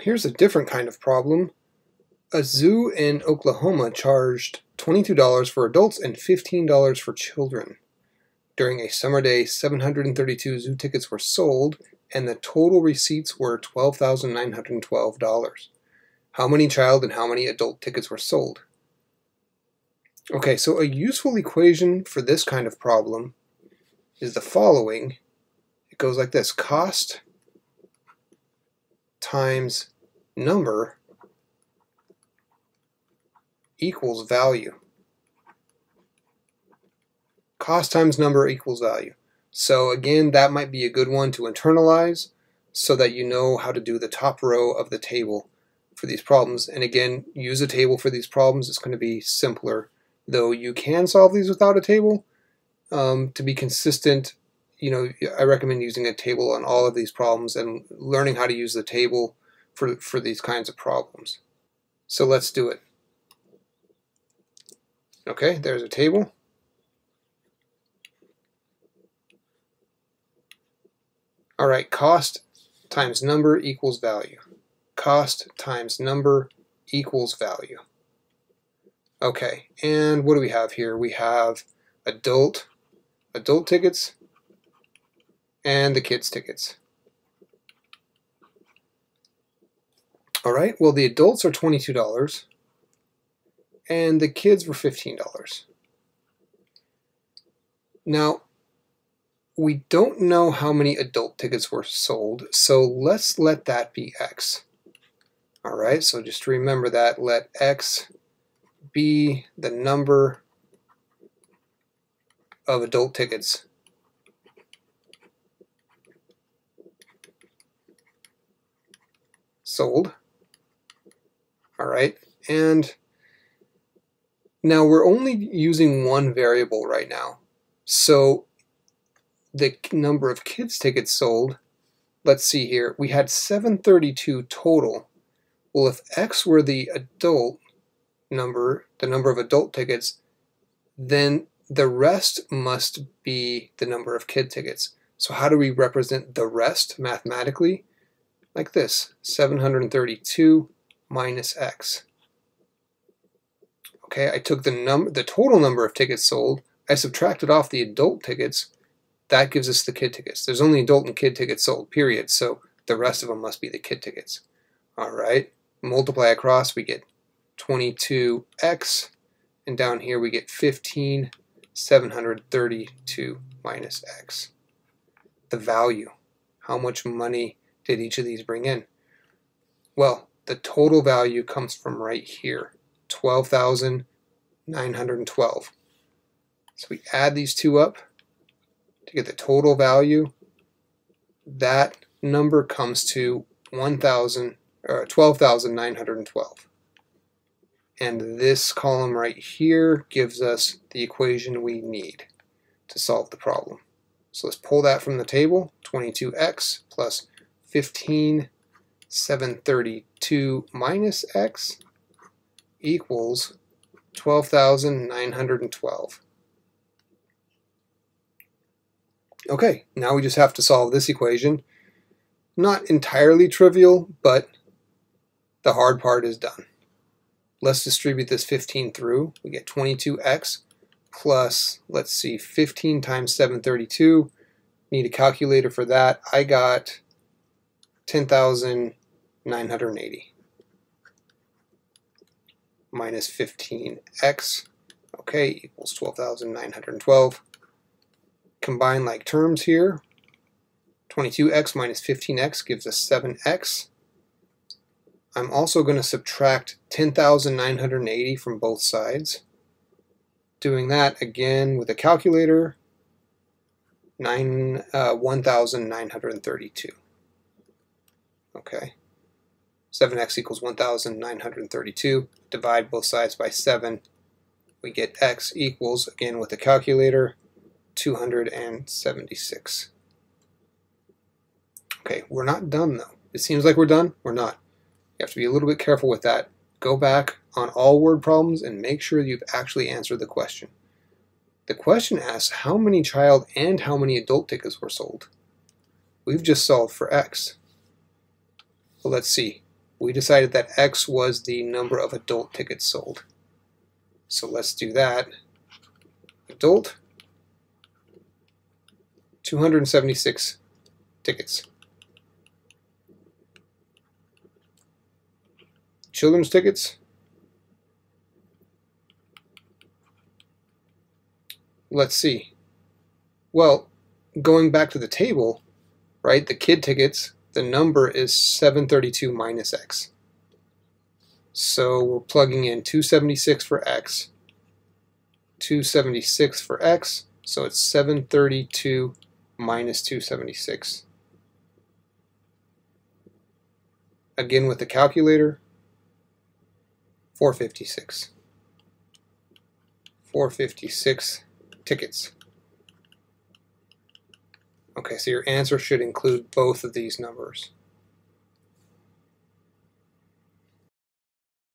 Here's a different kind of problem. A zoo in Oklahoma charged $22 for adults and $15 for children. During a summer day, 732 zoo tickets were sold, and the total receipts were $12,912. How many child and how many adult tickets were sold? Okay, so a useful equation for this kind of problem is the following. It goes like this. Cost times number equals value. Cost times number equals value. So again, that might be a good one to internalize so that you know how to do the top row of the table for these problems. And again, use a table for these problems. It's going to be simpler, though you can solve these without a table. Um, to be consistent, you know, I recommend using a table on all of these problems and learning how to use the table for, for these kinds of problems. So let's do it. Okay, there's a table. All right, cost times number equals value. Cost times number equals value. Okay, and what do we have here? We have adult, adult tickets, and the kids tickets. All right, well the adults are $22 and the kids were $15. Now, we don't know how many adult tickets were sold, so let's let that be X. All right, so just remember that, let X be the number of adult tickets All right, and now we're only using one variable right now. So the number of kids tickets sold, let's see here, we had 732 total. Well, if X were the adult number, the number of adult tickets, then the rest must be the number of kid tickets. So how do we represent the rest mathematically? Like this, 732 minus x. Okay, I took the number, the total number of tickets sold, I subtracted off the adult tickets, that gives us the kid tickets. There's only adult and kid tickets sold, period, so the rest of them must be the kid tickets. All right, multiply across, we get 22x, and down here we get 15, 732 minus x. The value, how much money did each of these bring in? Well, the total value comes from right here, 12,912. So we add these two up to get the total value. That number comes to 1,000 or 12,912. And this column right here gives us the equation we need to solve the problem. So let's pull that from the table, 22x plus 15 732 minus x equals 12,912. Okay, now we just have to solve this equation. Not entirely trivial, but the hard part is done. Let's distribute this 15 through. We get 22x plus, let's see, 15 times 732. Need a calculator for that. I got 10,980 minus 15x, okay, equals 12,912. Combine like terms here. 22x minus 15x gives us 7x. I'm also going to subtract 10,980 from both sides. Doing that again with a calculator, nine, uh, 1,932. Okay. 7x equals 1,932. Divide both sides by 7. We get x equals, again with the calculator, 276. Okay, we're not done though. It seems like we're done. We're not. You have to be a little bit careful with that. Go back on all word problems and make sure you've actually answered the question. The question asks how many child and how many adult tickets were sold. We've just solved for x. Well, let's see. we decided that X was the number of adult tickets sold. So let's do that. Adult, 276 tickets. Children's tickets, let's see. Well, going back to the table, right, the kid tickets, the number is 732 minus x. So we're plugging in 276 for x, 276 for x, so it's 732 minus 276. Again with the calculator, 456. 456 tickets. Okay, so your answer should include both of these numbers.